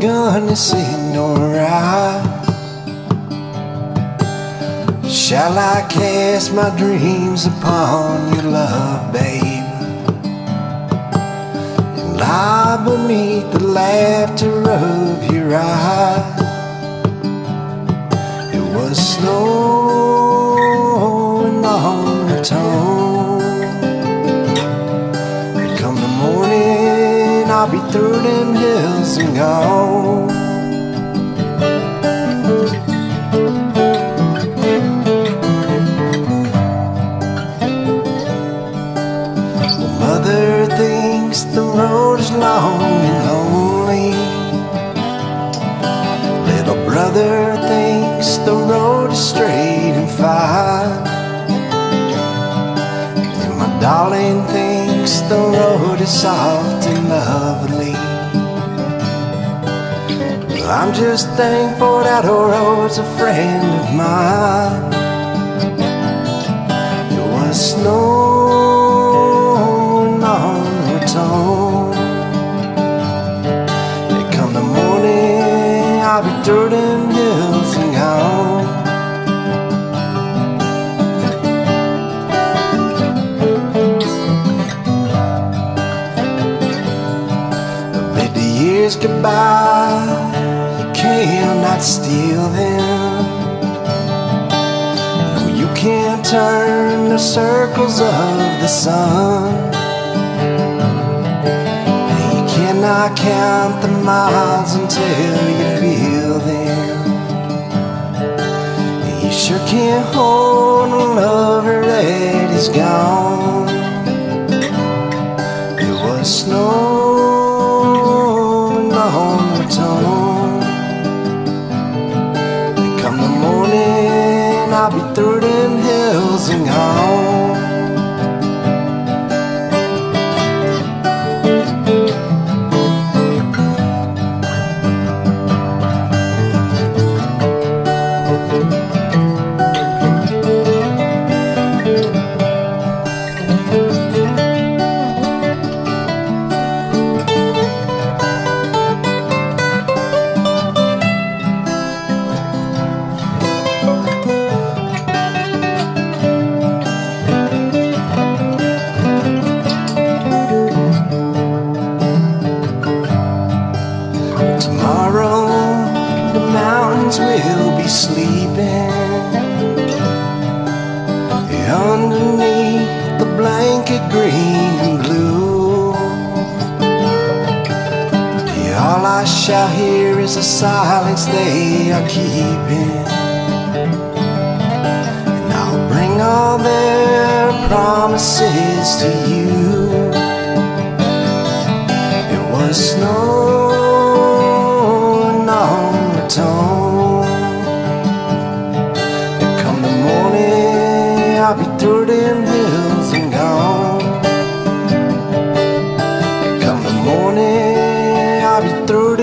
goodness in her eyes. Shall I cast my dreams upon your love, babe? And lie beneath the laughter of your eyes. It was snowing on Raton. I'll be through them hills and gone. Mother thinks the road is long and lonely. Little brother thinks the road is straight and fine. And my darling thinks the road is soft lovely. I'm just thankful that the road's a friend of mine. Years goodbye, you cannot steal them. No, you can't turn the circles of the sun. You cannot count the miles until you feel them. You sure can't hold a lover that is gone. It was snowing I'll be through them hills and. Tomorrow mountains will be sleeping underneath the blanket green and blue. All I shall hear is the silence they are keeping. And I'll bring all their promises to you. dirt and hills and gone. Come the morning, I'll be through